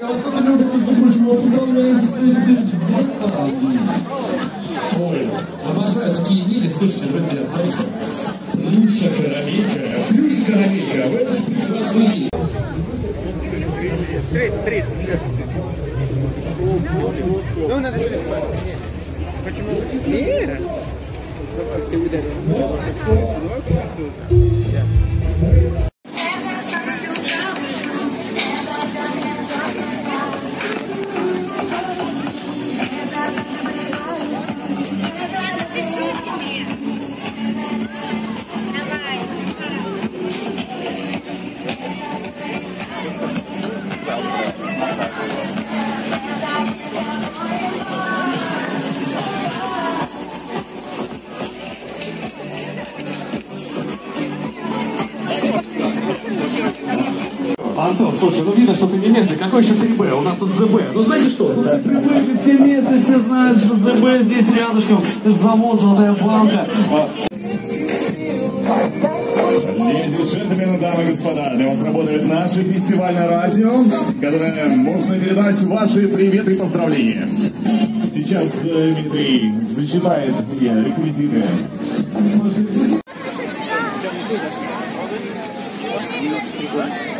Ой, обожаю такие мили. Слушайте, друзья, смотрите. Плюша карамелька, плюша карамелька. В этот прекрасный день. Ну, надо Почему? Нет. Ты ударил. Слушай, ну видно, что ты не местный. Какой еще 3Б? У нас тут ЗБ. Ну знаете что? Ну, все привыкли, все местные, все знают, что ЗБ здесь рядышком. Это же завод, золотая банка. Леди и джентльмены, дамы и господа, для вас работает наше фестивальное радио, которое можно передать ваши приветы и поздравления. Сейчас э, Дмитрий зачитает мне реквизиты. Да?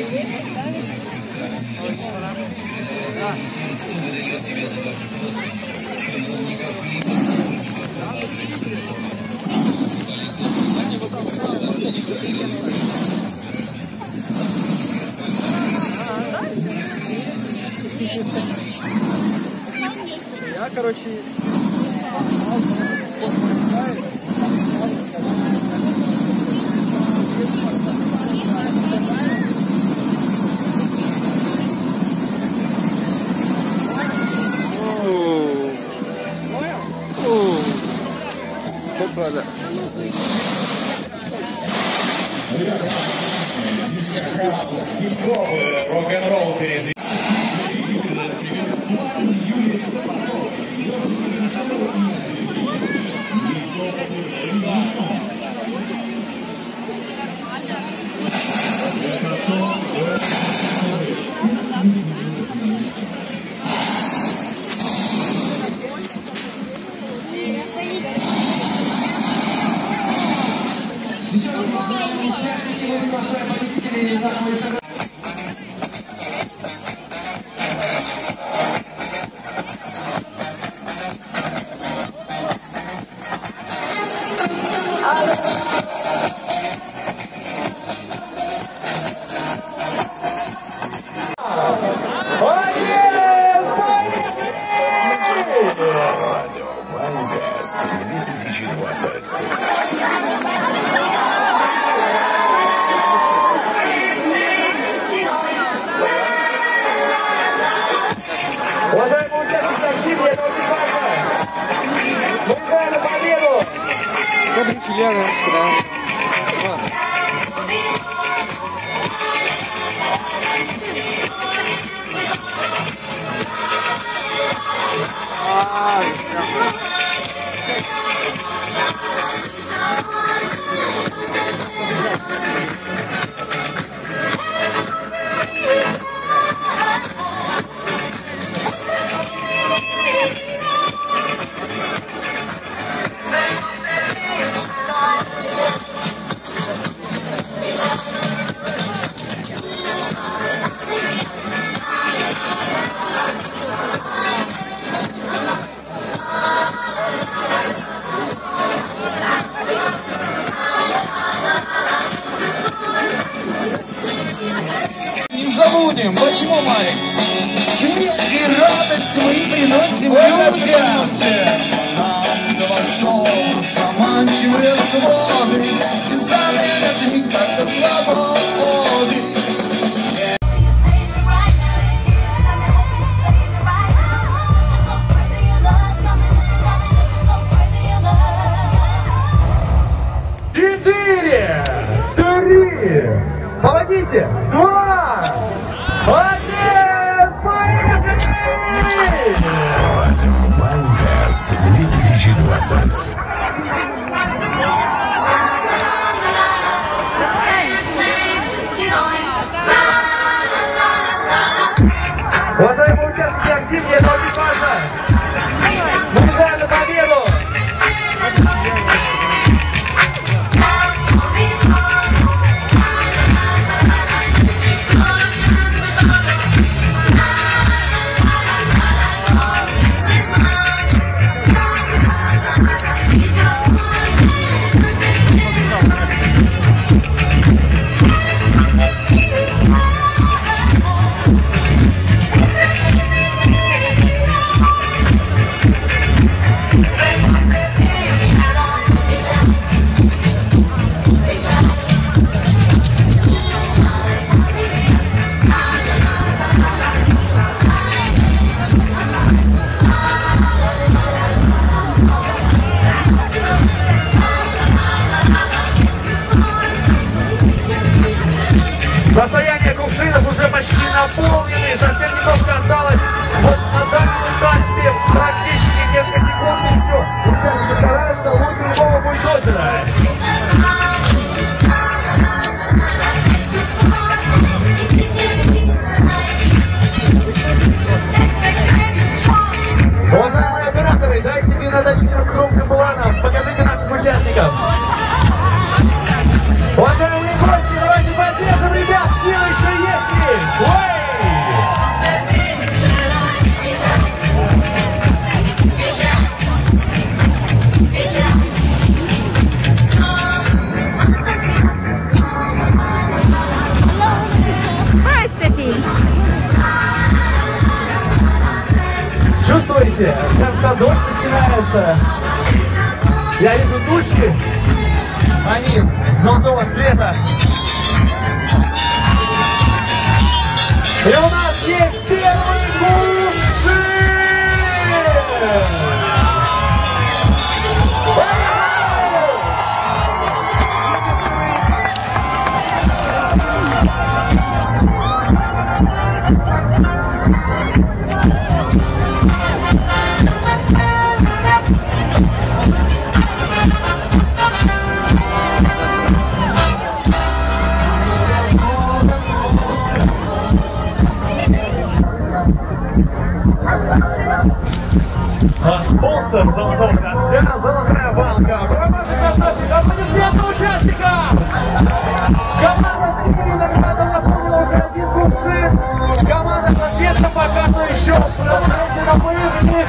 Я, короче, Brother. Рок-н-ролл впереди. 2020. Уважаемые участники актива, это очень важно. Мы играем 8 мая. Смех и радость мы приносим Это людям. Нам дворцов заманчивые своды, и заменят миг так свободы. Помогите! Два! Вайнфест 2020. Уважаемые Состояние кувшинов уже почти наполнены, совсем немножко осталось. Вот на данном этапе практически несколько секунд и все. Участники стараются лучше любого бульдозера. Чувствуете? Кажется, дождь начинается. Я вижу тучки. Они золотого цвета. И у нас А спонсор золотого дождя – золотая банка. Ваши красавчик, аплодисменты участникам! Команда с синими наградами наполнила кувшин. Команда со светом пока что еще в процессе наполнения